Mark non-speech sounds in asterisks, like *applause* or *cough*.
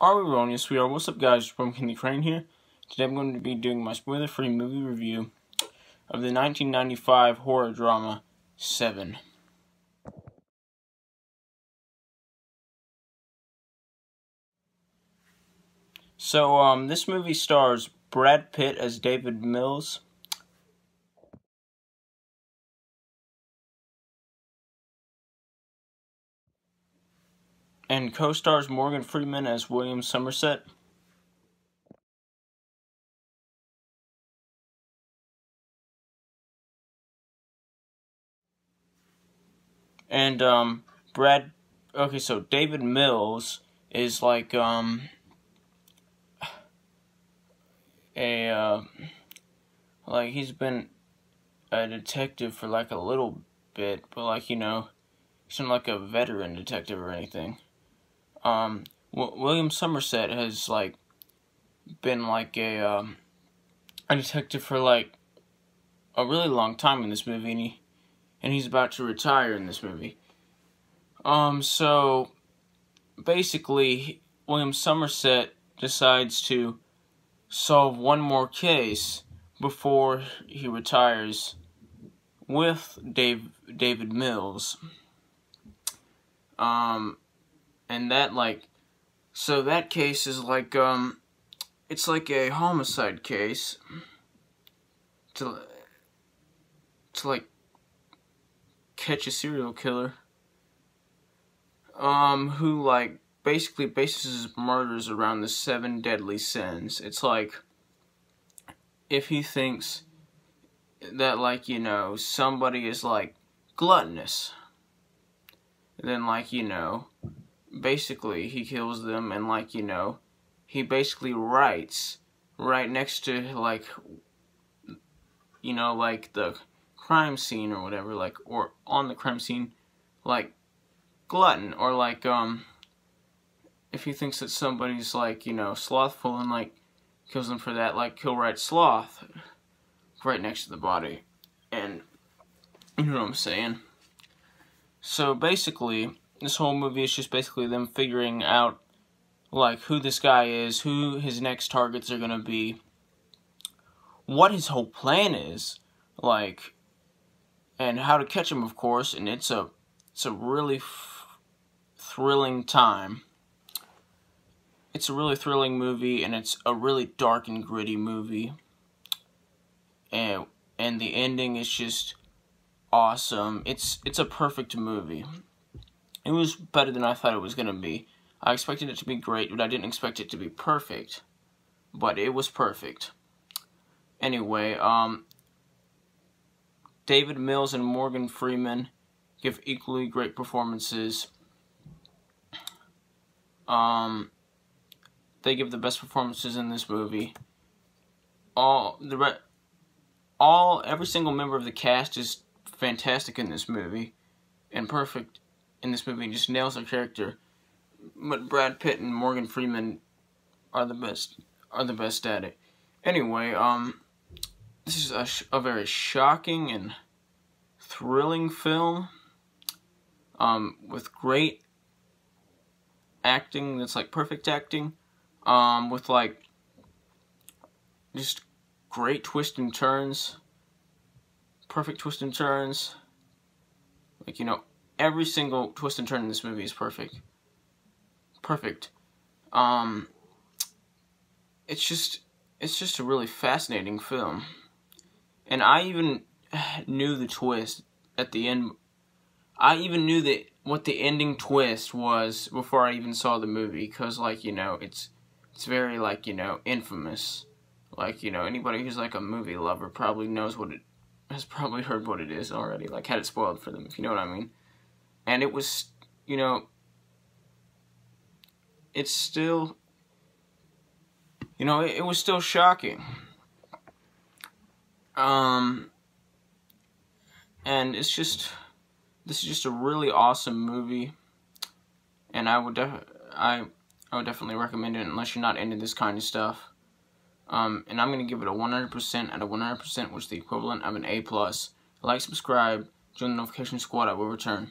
Are we wrong? Yes, we are. What's up, guys? McKinley Crain here. Today I'm going to be doing my spoiler-free movie review of the 1995 horror drama, Seven. So, um, this movie stars Brad Pitt as David Mills, and co-stars Morgan Freeman as William Somerset. And um Brad okay, so David Mills is like um a uh like he's been a detective for like a little bit, but like you know, he's not like a veteran detective or anything um, William Somerset has like been like a um, a detective for like a really long time in this movie, and he and he's about to retire in this movie. Um, so basically, William Somerset decides to solve one more case before he retires with Dave David Mills. Um, and that like so that case is like um it's like a homicide case to to like catch a serial killer um who like basically bases his murders around the seven deadly sins. It's like if he thinks that like you know somebody is like gluttonous then like you know basically he kills them and like you know he basically writes right next to like you know like the crime scene or whatever like or on the crime scene like glutton or like um if he thinks that somebody's like you know slothful and like kills them for that like he'll write sloth right next to the body. And you know what I'm saying? So basically this whole movie is just basically them figuring out like who this guy is, who his next targets are gonna be, what his whole plan is, like, and how to catch him, of course. And it's a it's a really thrilling time. It's a really thrilling movie, and it's a really dark and gritty movie. And and the ending is just awesome. It's it's a perfect movie. It was better than I thought it was going to be. I expected it to be great, but I didn't expect it to be perfect. But it was perfect. Anyway, um, David Mills and Morgan Freeman give equally great performances. Um, they give the best performances in this movie. All the re, all every single member of the cast is fantastic in this movie and perfect in this movie just nails their character. But Brad Pitt and Morgan Freeman are the best are the best at it. Anyway, um, this is a, a very shocking and thrilling film. Um, with great acting that's like perfect acting. Um, with like just great twists and turns. Perfect twists and turns. Like, you know, every single twist and turn in this movie is perfect. Perfect. Um, it's just, it's just a really fascinating film. And I even *sighs* knew the twist at the end. I even knew that what the ending twist was before I even saw the movie. Because, like, you know, it's, it's very, like, you know, infamous. Like, you know, anybody who's, like, a movie lover probably knows what it, has probably heard what it is already. Like, had it spoiled for them, if you know what I mean and it was, you know, it's still, you know, it, it was still shocking. Um, and it's just, this is just a really awesome movie, and I would def I, I would definitely recommend it unless you're not into this kind of stuff. Um, and I'm going to give it a 100% out of 100%, which is the equivalent of an A+. plus. Like, subscribe, join the notification squad, I will return.